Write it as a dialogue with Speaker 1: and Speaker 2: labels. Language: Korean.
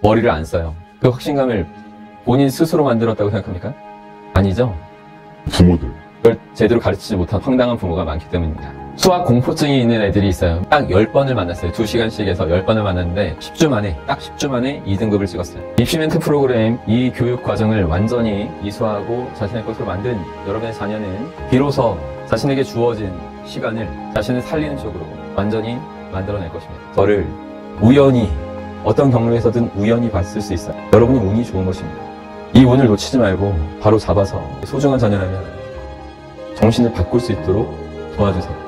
Speaker 1: 머리를 안 써요. 그 확신감을 본인 스스로 만들었다고 생각합니까? 아니죠.
Speaker 2: 부모들.
Speaker 1: 그걸 제대로 가르치지 못한 황당한 부모가 많기 때문입니다. 수학 공포증이 있는 애들이 있어요. 딱 10번을 만났어요. 2시간씩 해서 10번을 만났는데 10주 만에, 딱 10주 만에 2등급을 찍었어요. 입시멘트 프로그램 이 교육 과정을 완전히 이수하고 자신의 것으로 만든 여러분의 자녀는 비로소 자신에게 주어진 시간을 자신을 살리는 쪽으로 완전히 만들어낼 것입니다. 저를 우연히 어떤 경로에서든 우연히 봤을 수 있어요. 여러분이 운이 좋은 것입니다. 이 운을 놓치지 말고 바로 잡아서 소중한 자녀라면 정신을 바꿀 수 있도록 도와주세요.